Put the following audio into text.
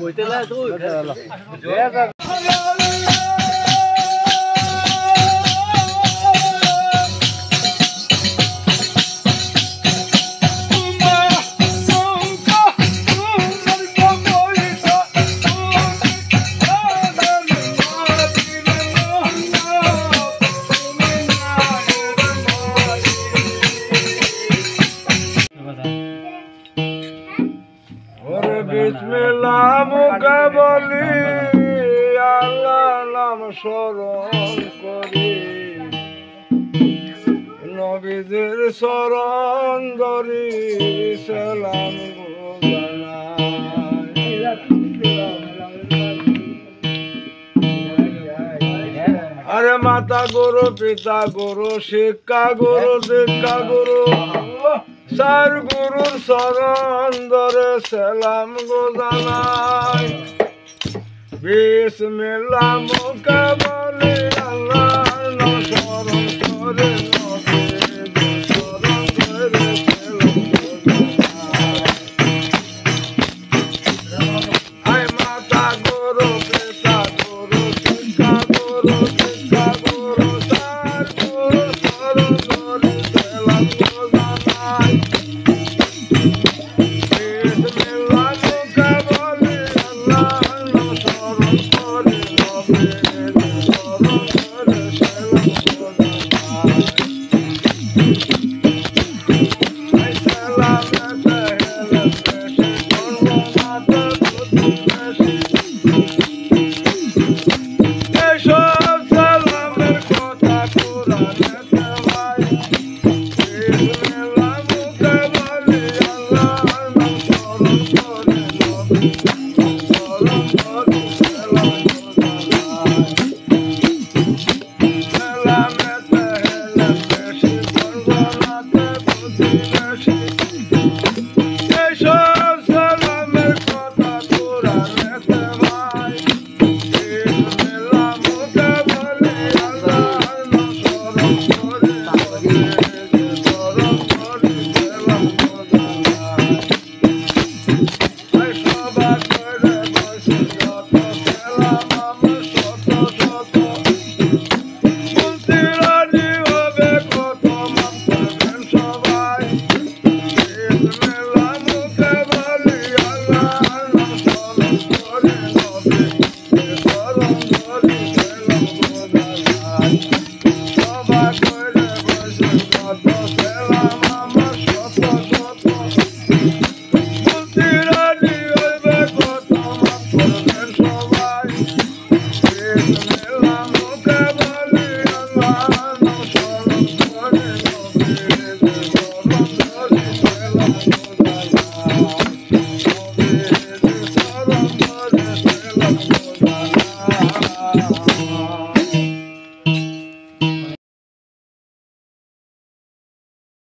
Buổi tới là tôi. নাম স্মরণ করি। নবীদের স্মরণ ধরি, সালাম আরে মাতা গরু, পিতা গরু, শিক্ষা গরু শিক্ষা গুরু সার গুরুর শরণ ধরে সালাম গোদানায় বিসমিল্লাহ মোকাবলে আল্লাহ নসরণ করে Thank you. you.